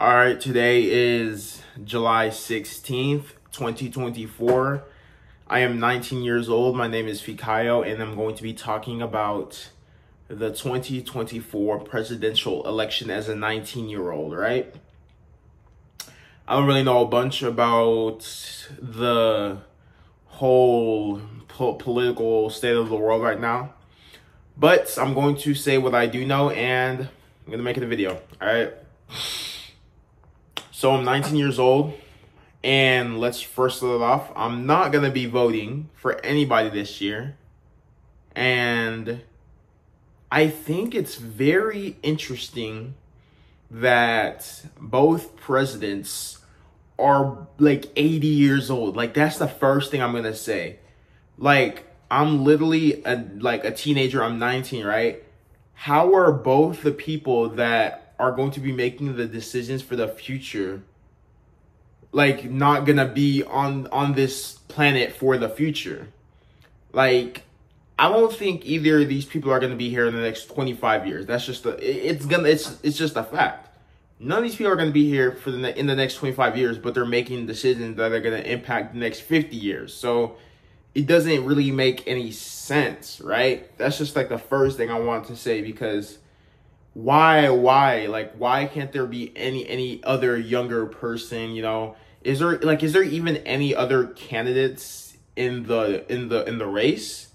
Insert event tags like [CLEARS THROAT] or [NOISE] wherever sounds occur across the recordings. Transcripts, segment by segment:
All right, today is July 16th, 2024. I am 19 years old. My name is Fikayo, and I'm going to be talking about the 2024 presidential election as a 19 year old, right? I don't really know a bunch about the whole po- political state of the world right now, but I'm going to say what I do know, and I'm going to make it a video, all right? So I'm 19 years old, and let's first start off. I'm not gonna be voting for anybody this year, and I think it's very interesting that both presidents are like 80 years old. Like that's the first thing I'm gonna say. Like I'm literally a, like a teenager. I'm 19, right? How are both the people that are going to be making the decisions for the future like not gonna be on on this planet for the future. Like i don't think either of these people are gonna be here in the next 25 years. That's just a it's gonna it's it's just a fact. None of these people are gonna be here for the in the next 25 years but they're making decisions that are gonna impact the next 50 years. So it doesn't really make any sense right? That's just like the first thing i want to say because why why like why can't there be any any other younger person you know? Is there like is there even any other candidates in the in the in the race?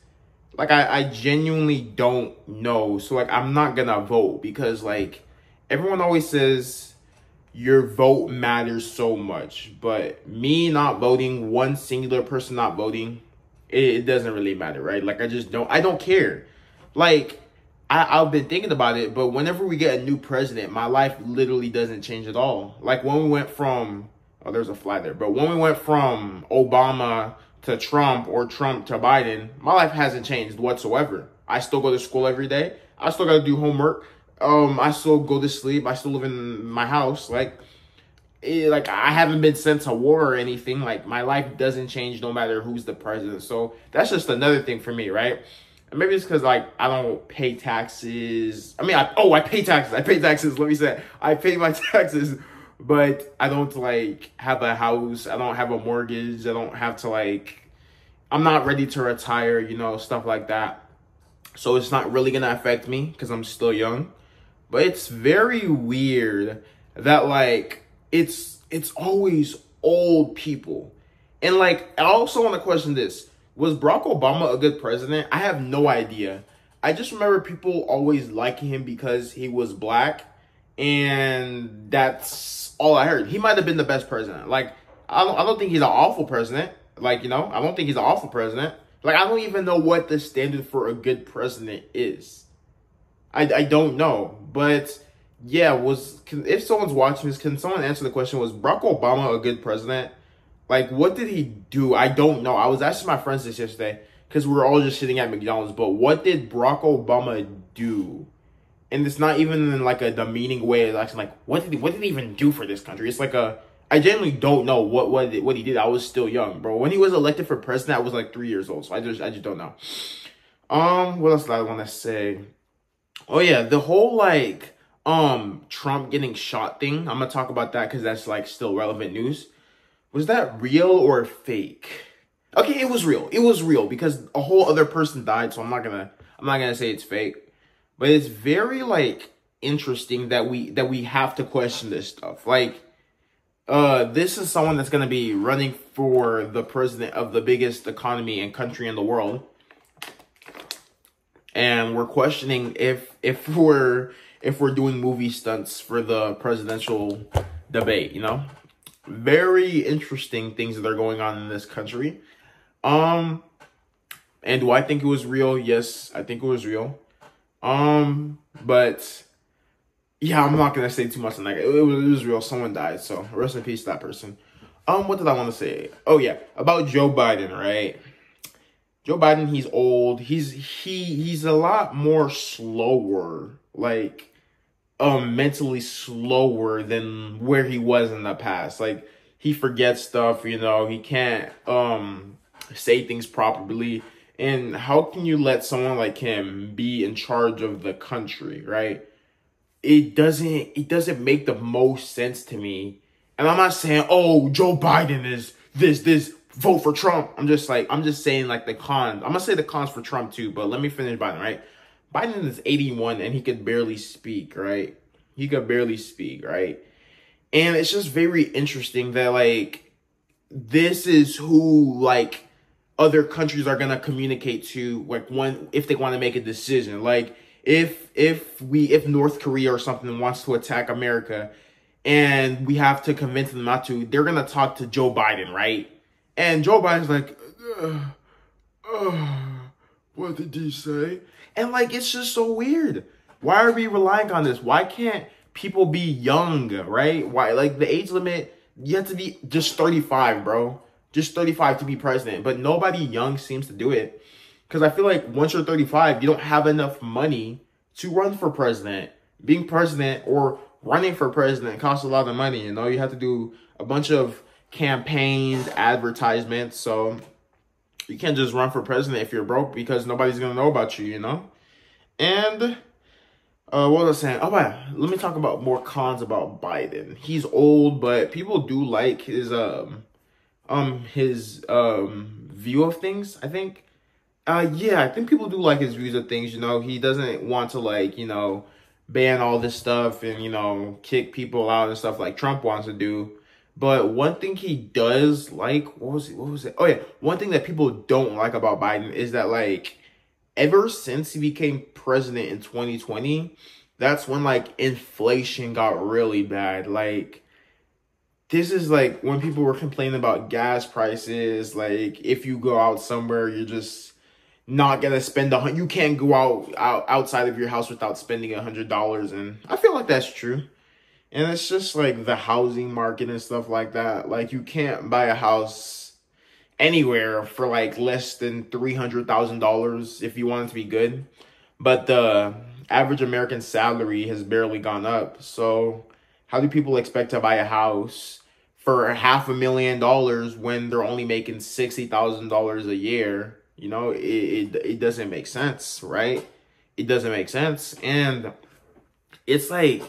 Like i i genuinely don't know. So like i'm not gonna vote because like everyone always says your vote matters so much but me not voting one singular person not voting it, it doesn't really matter right? Like i just don't i don't care. Like I, I've been thinking about it, but whenever we get a new president, my life literally doesn't change at all. Like when we went from, oh, there's a fly there, but when we went from Obama to Trump or Trump to Biden, my life hasn't changed whatsoever. I still go to school every day. I still got to do homework. Um, I still go to sleep. I still live in my house. Like, it, like I haven't been sent to war or anything. Like my life doesn't change no matter who's the president. So that's just another thing for me, right? Maybe it's because like I don't pay taxes. I mean, I, oh, I pay taxes. I pay taxes. Let me say, I pay my [LAUGHS] taxes, but I don't like have a house. I don't have a mortgage. I don't have to like. I'm not ready to retire. You know, stuff like that. So it's not really gonna affect me because I'm still young. But it's very weird that like it's it's always old people. And like I also want to question this was Barack Obama a good president? I have no idea. I just remember people always liking him because he was black, and that's all I heard. He might have been the best president. Like, I don't, I don't think he's an awful president. Like, you know, I don't think he's an awful president. Like, I don't even know what the standard for a good president is. I, I don't know. But, yeah, was, can, if someone's watching this, can someone answer the question, was Barack Obama a good president? Like, what did he do? I don't know. I was asking my friends this yesterday because we were all just sitting at McDonald's. But what did Barack Obama do? And it's not even in like a demeaning way. It's like, what did he, what did he even do for this country? It's like a I genuinely don't know what what what he did. I was still young, bro. When he was elected for president, I was like three years old. So I just I just don't know. Um, what else did I want to say? Oh yeah, the whole like um Trump getting shot thing. I'm gonna talk about that because that's like still relevant news was that real or fake? Okay, it was real. It was real because a whole other person died, so I'm not gonna I'm not gonna say it's fake. But it's very like interesting that we that we have to question this stuff. Like uh this is someone that's gonna be running for the president of the biggest economy and country in the world. And we're questioning if if we're if we're doing movie stunts for the presidential debate, you know? Very interesting things that are going on in this country. Um, and do I think it was real? Yes, I think it was real. Um, but yeah, I'm not gonna say too much on that. It, it, was, it was real. Someone died, so rest in peace, that person. Um, what did I want to say? Oh yeah, about Joe Biden, right? Joe Biden, he's old. He's he he's a lot more slower. Like um mentally slower than where he was in the past. Like he forgets stuff, you know, he can't um say things properly. And how can you let someone like him be in charge of the country, right? it doesn't it doesn't make the most sense to me. And I'm not saying, oh, Joe Biden is this, this, vote for Trump. I'm just like, I'm just saying like the cons. I'm gonna say the cons for Trump too, but let me finish Biden, right? Biden is 81 and he could barely speak, right? He could barely speak, right? And it's just very interesting that like this is who like other countries are gonna communicate to like one if they want to make a decision. Like if if we if North Korea or something wants to attack America and we have to convince them not to, they're gonna talk to Joe Biden, right? And Joe Biden's like, uh, uh, what did he say? And like, it's just so weird. Why are we relying on this? Why can't people be young, right? Why, like, the age limit, you have to be just 35, bro. Just 35 to be president. But nobody young seems to do it. Because I feel like once you're 35, you don't have enough money to run for president. Being president or running for president costs a lot of money. You know, you have to do a bunch of campaigns, advertisements. So you can't just run for president if you're broke because nobody's gonna know about you, you know. And uh, what was I saying? Oh, yeah. Let me talk about more cons about Biden. He's old, but people do like his um um his um view of things. I think. Uh, yeah, I think people do like his views of things. You know, he doesn't want to like you know ban all this stuff and you know kick people out and stuff like Trump wants to do. But one thing he does like, what was it? What was it? Oh yeah, one thing that people don't like about Biden is that like ever since he became president in 2020, that's when like inflation got really bad. Like this is like when people were complaining about gas prices, like if you go out somewhere, you're just not gonna spend a hundred. you can't go out, out outside of your house without spending a hundred dollars and I feel like that's true. And it's just like the housing market and stuff like that. Like you can't buy a house anywhere for like less than $300,000 if you want it to be good. But the average American salary has barely gone up. So how do people expect to buy a house for half a million dollars when they're only making $60,000 a year? You know, it, it, it doesn't make sense, right? It doesn't make sense. And it's like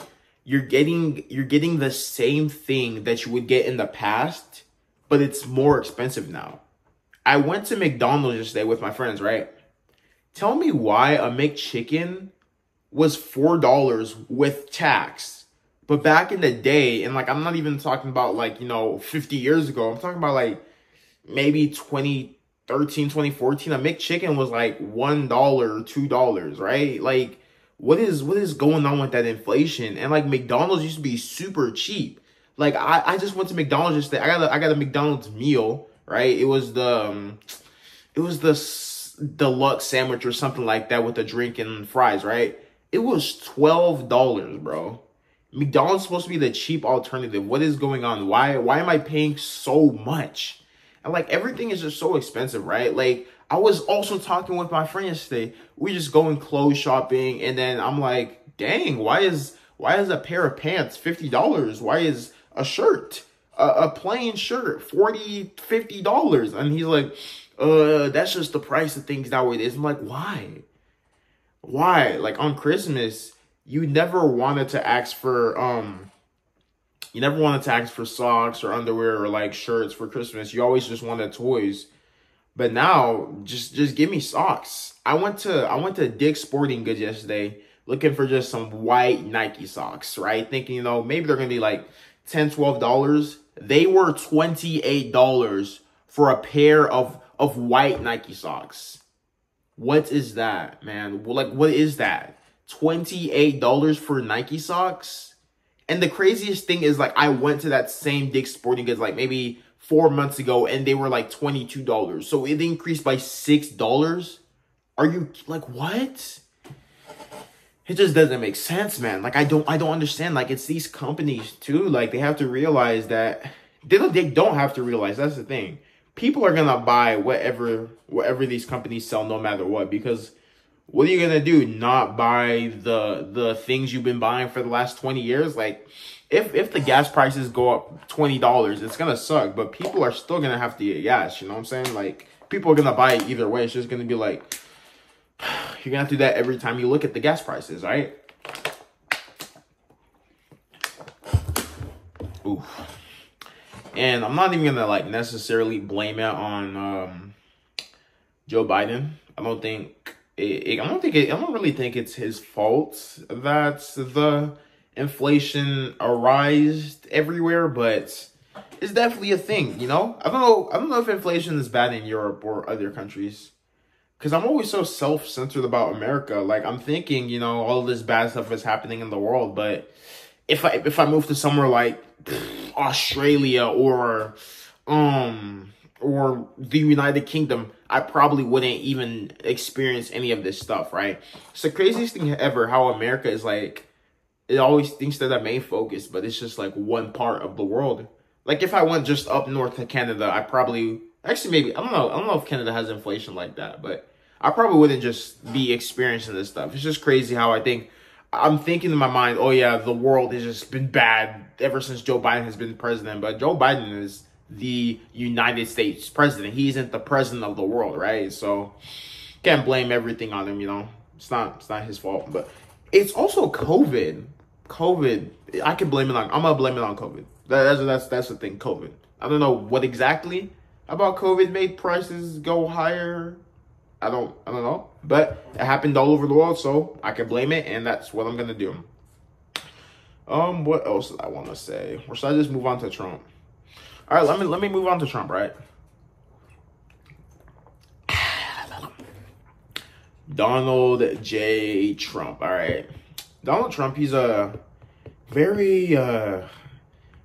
you're getting you're getting the same thing that you would get in the past, but it's more expensive now. I went to McDonald's yesterday with my friends, right? Tell me why a McChicken was four dollars with tax. But back in the day, and like I'm not even talking about like, you know, 50 years ago. I'm talking about like maybe 2013, 2014. A McChicken was like one dollar, two dollars, right? Like what is what is going on with that inflation? And like McDonald's used to be super cheap. Like I, I just went to McDonald's yesterday. I got a, I got a McDonald's meal, right? It was the um, it was the deluxe sandwich or something like that with a drink and fries, right? It was twelve dollars, bro. McDonald's supposed to be the cheap alternative. What is going on? Why why am I paying so much? And like everything is just so expensive, right? Like I was also talking with my friends today. We just going clothes shopping, and then I'm like, dang, why is why is a pair of pants fifty dollars? Why is a shirt a, a plain shirt 40 50 dollars? And he's like, uh, that's just the price of things nowadays. I'm like, why? Why? Like on Christmas, you never wanted to ask for um you never wanted to ask for socks or underwear or like shirts for Christmas. You always just wanted toys. But now, just just give me socks. I went to I went to Dick's Sporting Goods yesterday looking for just some white Nike socks, right? Thinking, you know, maybe they're gonna be like 10 $12. They were $28 for a pair of, of white Nike socks. What is that, man? Like, what is that? $28 for Nike socks? And the craziest thing is, like, I went to that same Dick's Sporting Goods, like, maybe four months ago and they were like $22. So it increased by $6. Are you like what? It just doesn't make sense, man. Like I don't I don't understand. Like it's these companies too. Like they have to realize that they don't they don't have to realize that's the thing. People are gonna buy whatever whatever these companies sell no matter what because what are you gonna do? Not buy the the things you've been buying for the last 20 years? Like if if the gas prices go up twenty dollars, it's gonna suck. But people are still gonna have to get gas. You know what I'm saying? Like people are gonna buy it either way. It's just gonna be like [SIGHS] you're gonna have to do that every time you look at the gas prices, right? Oof. And I'm not even gonna like necessarily blame it on um, Joe Biden. I don't think it, I don't think it, I don't really think it's his fault that the inflation arised everywhere, but it's definitely a thing. You know, I don't know. I don't know if inflation is bad in Europe or other countries. Cause I'm always so self-centered about America. Like I'm thinking, you know, all this bad stuff is happening in the world, but if I if I move to somewhere like [SIGHS] Australia or um or the United Kingdom, I probably wouldn't even experience any of this stuff, right? It's the craziest thing ever how America is like it always thinks they're the main focus, but it's just like one part of the world. Like if I went just up north to Canada, I probably actually maybe I don't know, I don't know if Canada has inflation like that, but I probably wouldn't just be experiencing this stuff. It's just crazy how I think I'm thinking in my mind, oh yeah, the world has just been bad ever since Joe Biden has been president. But Joe Biden is the United States president. He isn't the president of the world, right? So can't blame everything on him, you know. It's not it's not his fault. But it's also COVID. COVID. I can blame it on I'm gonna blame it on COVID. That's that's that's the thing, COVID. I don't know what exactly about COVID made prices go higher I don't I don't know. But it happened all over the world, so I can blame it, and that's what I'm gonna do. Um, what else did I want to say? Or should I just move on to Trump? All right, let me let me move on to Trump, right? Donald J. Trump. All right, Donald Trump. He's a very uh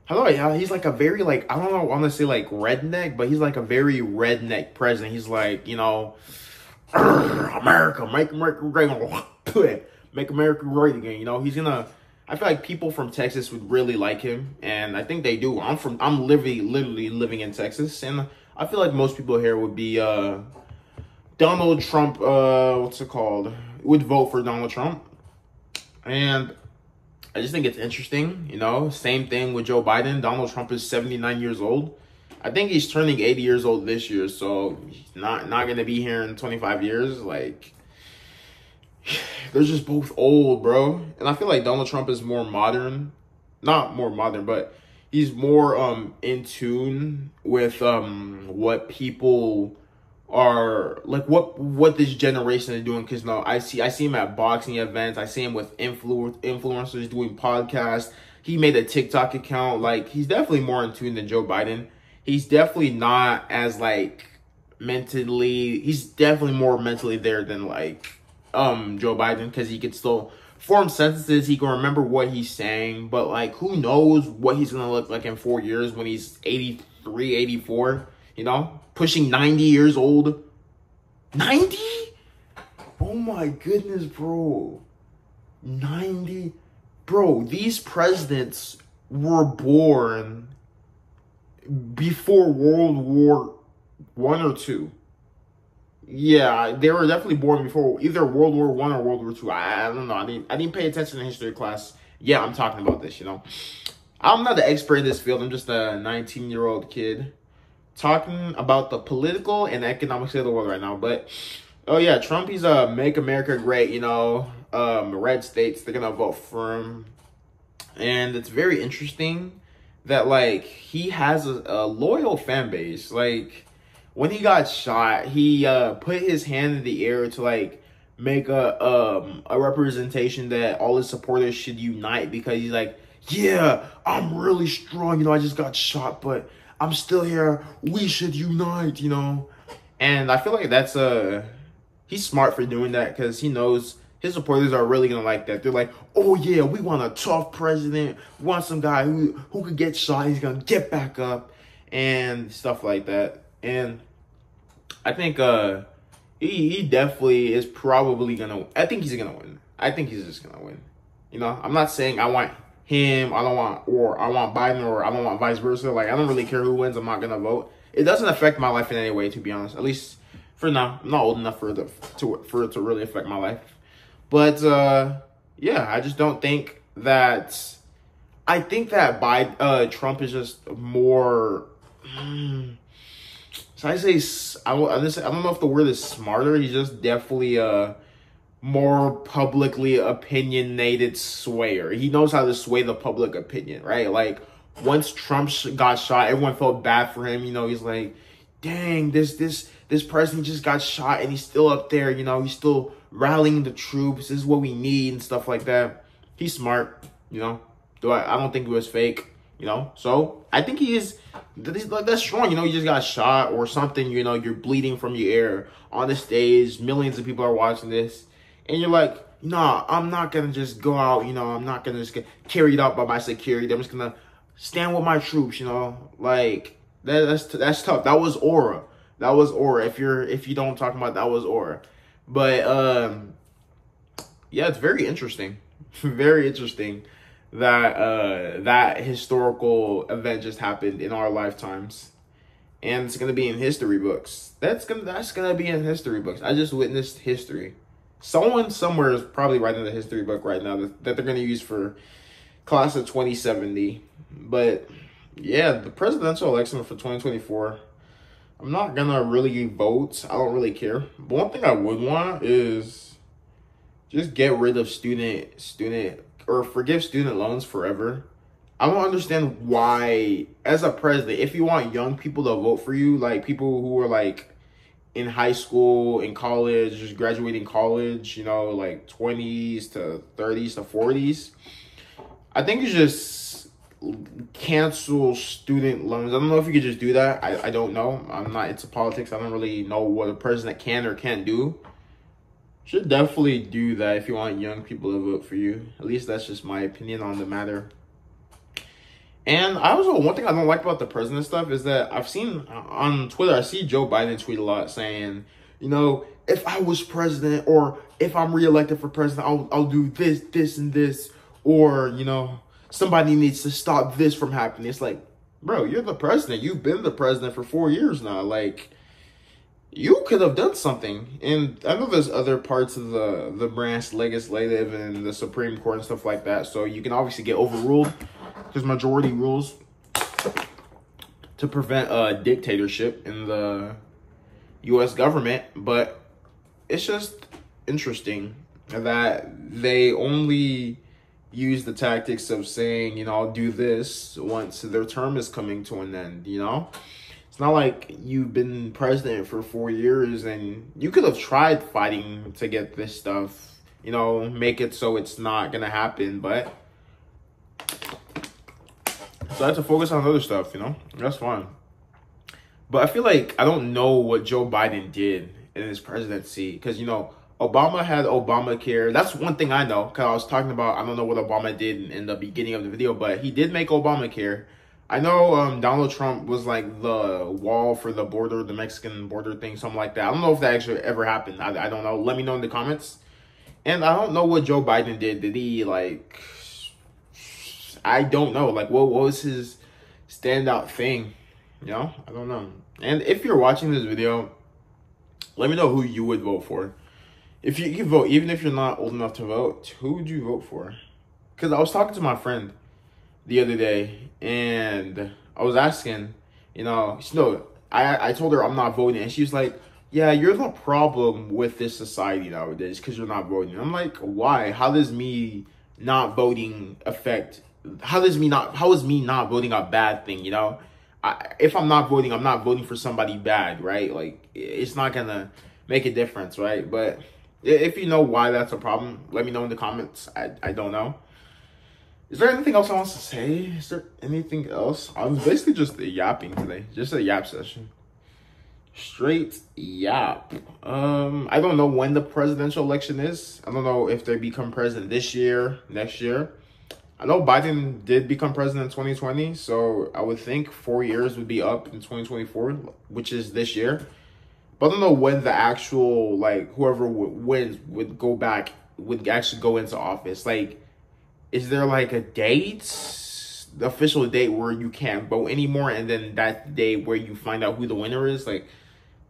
Hello, yeah, he's like a very like I don't know, I want to say like redneck, but he's like a very redneck president. He's like you know, [CLEARS THROAT] America, make America great. [LAUGHS] Make America great again. You know, he's gonna. I feel like people from Texas would really like him, and I think they do. I'm from. I'm literally, literally living in Texas, and I feel like most people here would be uh, Donald Trump. Uh, what's it called? Would vote for Donald Trump, and I just think it's interesting. You know, same thing with Joe Biden. Donald Trump is 79 years old. I think he's turning 80 years old this year, so he's not not gonna be here in 25 years. Like they're just both old, bro. And I feel like Donald Trump is more modern. Not more modern, but he's more um in tune with um what people are like what what this generation is doing. Because no i see i see him at boxing events. I see him with influ- influencers doing podcasts. He made a tiktok account. Like he's definitely more in tune than joe biden. He's definitely not as like mentally he's definitely more mentally there than like um Joe Biden because he could still form sentences, he can remember what he's saying, but like who knows what he's gonna look like in four years when he's 83, 84, you know, pushing 90 years old. 90? Oh my goodness, bro. 90 bro, these presidents were born before World War One or two. Yeah, they were definitely born before either World War One or World War Two. I, I don't know. I didn't I didn't pay attention in history class. Yeah, I'm talking about this. You know, I'm not the expert in this field. I'm just a 19 year old kid talking about the political and economic state of the world right now. But oh yeah, Trump he's a make America great. You know, um, red states they're gonna vote for him, and it's very interesting that like he has a, a loyal fan base. Like when he got shot, he uh put his hand in the air to like make a um a representation that all his supporters should unite because he's like, yeah, I'm really strong. You know, I just got shot, but I'm still here. We should unite. You know, and I feel like that's a uh, he's smart for doing that because he knows his supporters are really gonna like that. They're like, oh yeah, we want a tough president. We want some guy who who could get shot, he's gonna get back up and stuff like that. And I think uh he he definitely is probably gonna I think he's gonna win. I think he's just gonna win. You know, I'm not saying I want him, I don't want or I want Biden or I don't want vice versa. Like I don't really care who wins, I'm not gonna vote. It doesn't affect my life in any way, to be honest. At least for now. I'm not old enough for the to for it to really affect my life. But uh, yeah, I just don't think that. I think that by uh, Trump is just more. Mm, so I say I, I don't know if the word is smarter. He's just definitely a more publicly opinionated swayer. He knows how to sway the public opinion, right? Like once Trump got shot, everyone felt bad for him. You know, he's like, dang, this this this president just got shot and he's still up there. You know, he's still rallying the troops. This is what we need and stuff like that. He's smart. You know, do I? I don't think it was fake. You know, so I think he is. That's strong. You know, you just got shot or something. You know, you're bleeding from your ear on the stage. Millions of people are watching this, and you're like, nah, I'm not gonna just go out. You know, I'm not gonna just get carried out by my security. I'm just gonna stand with my troops. You know, like that, that's that's tough. That was aura. That was aura. If you're if you don't talk about that was aura, but um, yeah, it's very interesting. [LAUGHS] very interesting that uh that historical event just happened in our lifetimes. And it's gonna be in history books. That's gonna that's gonna be in history books. I just witnessed history. Someone somewhere is probably writing the history book right now that, that they're gonna use for class of 2070 but yeah the presidential election for 2024 i'm not gonna really vote. I don't really care. But one thing i would want is just get rid of student student or forgive student loans forever. I don't understand why, as a president, if you want young people to vote for you, like people who are like in high school, in college, just graduating college, you know, like 20s to 30s to 40s, I think you just cancel student loans. I don't know if you could just do that. I, I don't know. I'm not into politics. I don't really know what a president can or can't do. Should definitely do that if you want young people to vote for you. At least that's just my opinion on the matter. And I also one thing I don't like about the president stuff is that I've seen uh, on Twitter I see Joe Biden tweet a lot saying, you know, if I was president or if I'm reelected for president, I'll I'll do this, this, and this, or you know, somebody needs to stop this from happening. It's like, bro, you're the president. You've been the president for four years now. Like, you could have done something. And I know there's other parts of the the branch legislative and the Supreme Court and stuff like that. So you can obviously get overruled because majority rules to prevent a dictatorship in the U.S. government. But it's just interesting that they only use the tactics of saying, you know, I'll do this once their term is coming to an end, you know? It's not like you've been president for four years and you could have tried fighting to get this stuff, you know, make it so it's not gonna happen, but so I have to focus on other stuff, you know? That's fine. But I feel like I don't know what Joe Biden did in his presidency because, you know, Obama had Obamacare. That's one thing I know because I was talking about, I don't know what Obama did in, in the beginning of the video, but he did make Obamacare. I know um, Donald Trump was like the wall for the border, the Mexican border thing, something like that. I don't know if that actually ever happened. I, I don't know. Let me know in the comments. And I don't know what Joe Biden did. Did he like? I don't know. Like, what, what was his standout thing? You know, I don't know. And if you're watching this video, let me know who you would vote for. If you can vote, even if you're not old enough to vote, who would you vote for? Because I was talking to my friend the other day, and I was asking, you know, no, I I told her I'm not voting, and she was like, "Yeah, you're the problem with this society nowadays because you're not voting." I'm like, "Why? How does me not voting affect? How does me not? How is me not voting a bad thing? You know?" I, if I'm not voting, I'm not voting for somebody bad, right? Like it's not gonna make a difference, right? But if you know why that's a problem, let me know in the comments. I, I don't know. Is there anything else I want to say? Is there anything else? I was basically just yapping today. Just a yap session. Straight yap. Um, I don't know when the presidential election is. I don't know if they become president this year, next year. I know Biden did become president in 2020, so I would think four years would be up in 2024, which is this year. But I don't know when the actual, like, whoever wins would go back, would actually go into office. Like, is there like a date, the official date where you can't vote anymore, and then that day where you find out who the winner is? Like,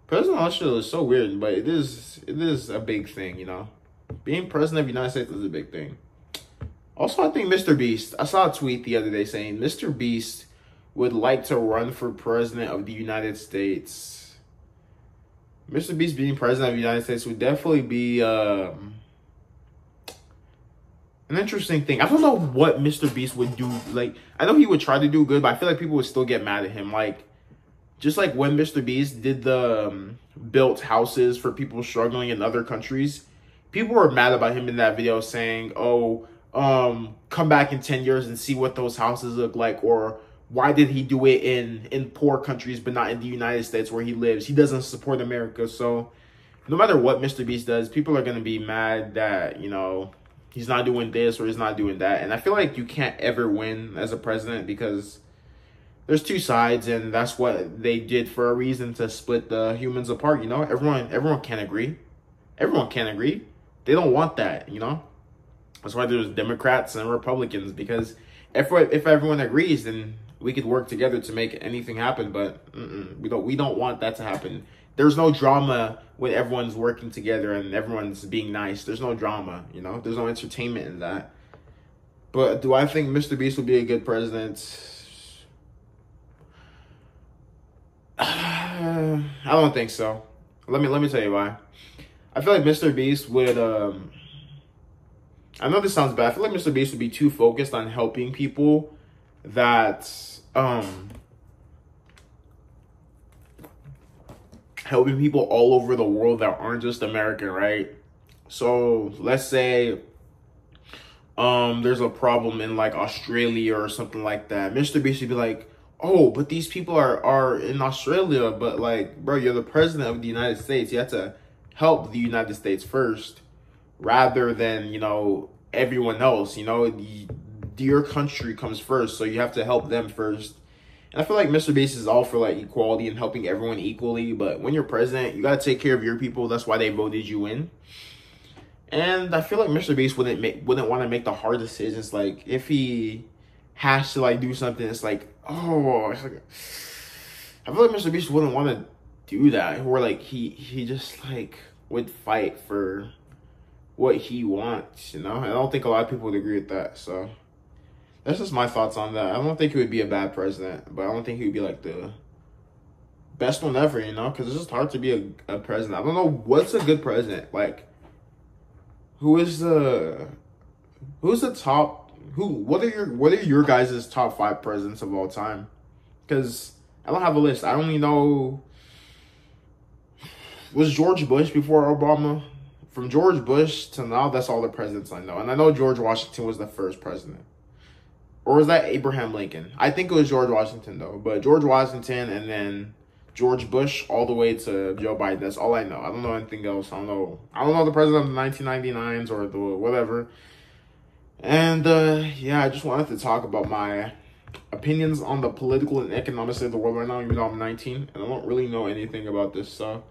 president election is so weird, but it is it is a big thing, you know. Being president of the United States is a big thing. Also, I think Mr. Beast. I saw a tweet the other day saying Mr. Beast would like to run for president of the United States. Mr. Beast being president of the United States would definitely be. Um, an interesting thing. I don't know what Mr. Beast would do. Like, I know he would try to do good, but I feel like people would still get mad at him. Like, just like when Mr. Beast did the um, built houses for people struggling in other countries, people were mad about him in that video saying, "Oh, um, come back in ten years and see what those houses look like," or why did he do it in in poor countries but not in the United States where he lives? He doesn't support America, so no matter what Mr. Beast does, people are gonna be mad that you know he's not doing this or he's not doing that, and I feel like you can't ever win as a president because there's two sides and that's what they did for a reason to split the humans apart you know? Everyone everyone can't agree. Everyone can't agree. They don't want that you know? That's why there's democrats and republicans because if if everyone agrees then we could work together to make anything happen but we don't we don't want that to happen there's no drama when everyone's working together and everyone's being nice there's no drama you know there's no entertainment in that but do i think mr beast would be a good president [SIGHS] I don't think so. Let me let me tell you why. I feel like Mr. Beast would um I know this sounds bad. I feel like Mr. Beast would be too focused on helping people that um helping people all over the world that aren't just American, right? So let's say um there's a problem in like Australia or something like that. Mr. Beast would be like, oh, but these people are are in Australia, but like, bro, you're the president of the United States. You have to help the United States first, rather than you know everyone else. You know, your country comes first, so you have to help them first. And I feel like Mr. Beast is all for like equality and helping everyone equally. But when you're president, you gotta take care of your people. That's why they voted you in. And I feel like Mr. Beast wouldn't make wouldn't want to make the hard decisions. Like if he has to like do something, it's like oh, it's like, I feel like Mr. Beast wouldn't want to do that. Or like he he just like would fight for what he wants, you know? I don't think a lot of people would agree with that. So that's just my thoughts on that. I don't think he would be a bad president, but I don't think he would be like the best one ever, you know? Because it's just hard to be a, a president. I don't know what's a good president. Like, who is the who's the top who what are your what are your guys' top five presidents of all time? Because I don't have a list. I only know was George Bush before Obama. From George Bush to now, that's all the presidents I know. And I know George Washington was the first president. Or was that Abraham Lincoln? I think it was George Washington though. But George Washington and then George Bush all the way to Joe Biden. That's all I know. I don't know anything else. I don't know. I don't know the president of the 1999s or the whatever. And uh, yeah, I just wanted to talk about my opinions on the political and economic state of the world right now, even though I'm 19 and I don't really know anything about this stuff.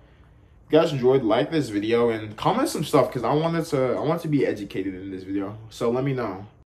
If you guys enjoyed, like this video and comment some stuff because I wanted to I want to be educated in this video. So let me know.